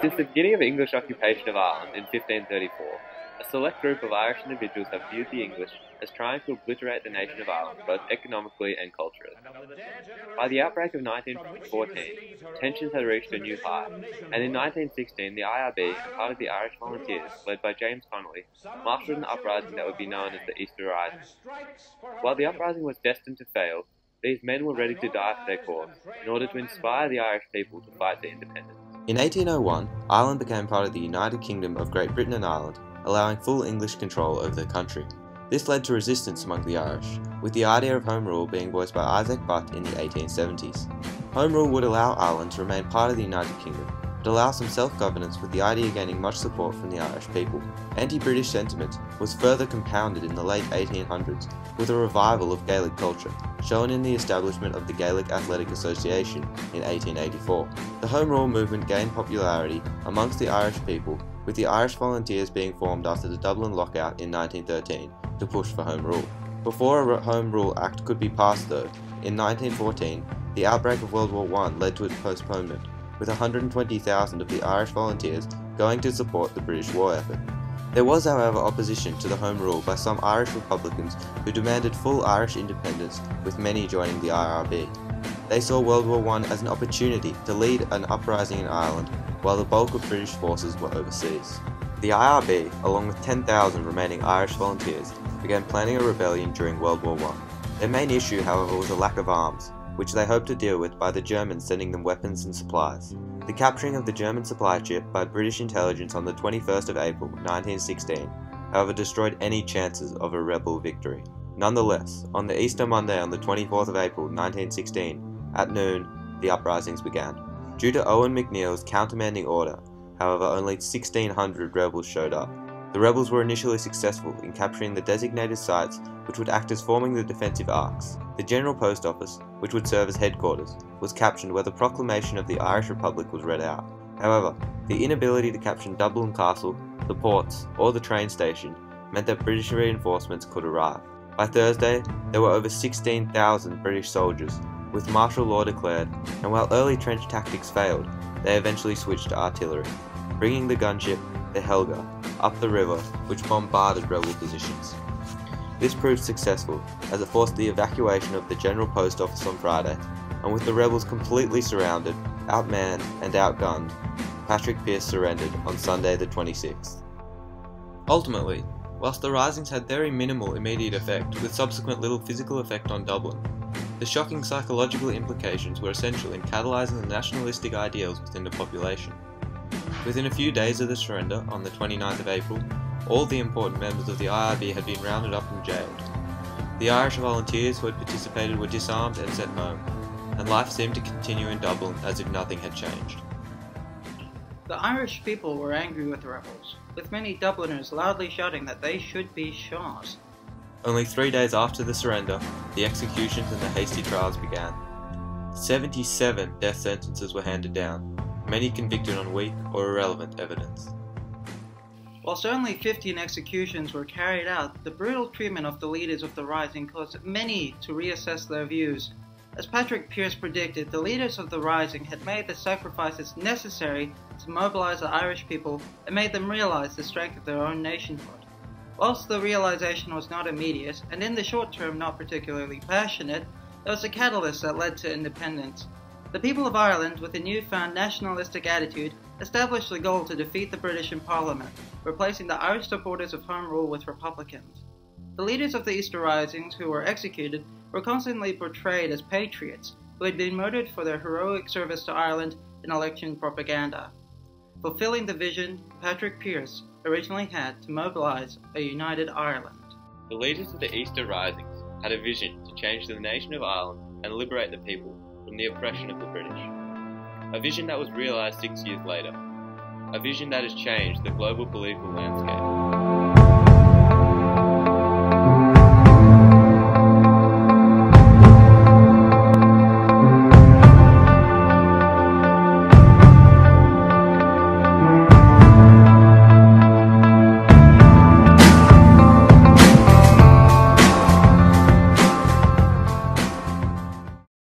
Since the beginning of English occupation of Ireland in 1534, a select group of Irish individuals have viewed the English as trying to obliterate the nation of Ireland both economically and culturally. By the outbreak of 1914, tensions had reached a new high, and in 1916 the IRB and part of the Irish Volunteers, led by James Connolly, marshaled an uprising that would be known as the Easter Rising. While the uprising was destined to fail, these men were ready to die for their cause, in order to inspire the Irish people to fight for independence. In 1801, Ireland became part of the United Kingdom of Great Britain and Ireland, allowing full English control over the country. This led to resistance among the Irish, with the idea of Home Rule being voiced by Isaac Butt in the 1870s. Home Rule would allow Ireland to remain part of the United Kingdom, but allow some self-governance with the idea gaining much support from the Irish people. Anti-British sentiment was further compounded in the late 1800s with a revival of Gaelic culture, shown in the establishment of the Gaelic Athletic Association in 1884. The Home Rule movement gained popularity amongst the Irish people, with the Irish Volunteers being formed after the Dublin lockout in 1913 to push for Home Rule. Before a Home Rule Act could be passed though, in 1914, the outbreak of World War I led to its postponement, with 120,000 of the Irish volunteers going to support the British war effort. There was however opposition to the Home Rule by some Irish Republicans who demanded full Irish independence, with many joining the IRB. They saw World War I as an opportunity to lead an uprising in Ireland while the bulk of British forces were overseas. The IRB, along with 10,000 remaining Irish volunteers, began planning a rebellion during World War I. Their main issue, however, was a lack of arms, which they hoped to deal with by the Germans sending them weapons and supplies. The capturing of the German supply ship by British intelligence on the 21st of April 1916, however, destroyed any chances of a rebel victory. Nonetheless, on the Easter Monday on the 24th of April 1916, at noon, the uprisings began. Due to Eoin MacNeill's countermanding order, however, only 1,600 rebels showed up. The rebels were initially successful in capturing the designated sites which would act as forming the defensive arcs. The General Post Office, which would serve as headquarters, was captured where the proclamation of the Irish Republic was read out. However, the inability to capture Dublin Castle, the ports, or the train station meant that British reinforcements could arrive. By Thursday, there were over 16,000 British soldiers, with martial law declared, and while early trench tactics failed, they eventually switched to artillery, bringing the gunship, the Helga, up the river, which bombarded rebel positions. This proved successful, as it forced the evacuation of the General Post Office on Friday, and with the rebels completely surrounded, outmanned, and outgunned, Patrick Pearse surrendered on Sunday the 26th. Ultimately, whilst the risings had very minimal immediate effect, with subsequent little physical effect on Dublin, the shocking psychological implications were essential in catalysing the nationalistic ideals within the population. Within a few days of the surrender, on the 29th of April, all the important members of the IRB had been rounded up and jailed. The Irish volunteers who had participated were disarmed and sent home, and life seemed to continue in Dublin as if nothing had changed. The Irish people were angry with the rebels, with many Dubliners loudly shouting that they should be shot. Only three days after the surrender, the executions and the hasty trials began. 77 death sentences were handed down, many convicted on weak or irrelevant evidence. Whilst only 15 executions were carried out, the brutal treatment of the leaders of the Rising caused many to reassess their views. As Patrick Pearse predicted, the leaders of the Rising had made the sacrifices necessary to mobilize the Irish people and made them realize the strength of their own nationhood. Whilst the realization was not immediate, and in the short term not particularly passionate, there was a catalyst that led to independence. The people of Ireland, with a newfound nationalistic attitude, established the goal to defeat the British in Parliament, replacing the Irish supporters of Home Rule with Republicans. The leaders of the Easter Risings who were executed were constantly portrayed as patriots who had been murdered for their heroic service to Ireland in election propaganda, fulfilling the vision Patrick Pearse originally had to mobilize a united Ireland. The leaders of the Easter Risings had a vision to change the nation of Ireland and liberate the people from the oppression of the British. A vision that was realised six years later. A vision that has changed the global political landscape.